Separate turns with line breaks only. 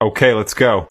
Okay, let's go.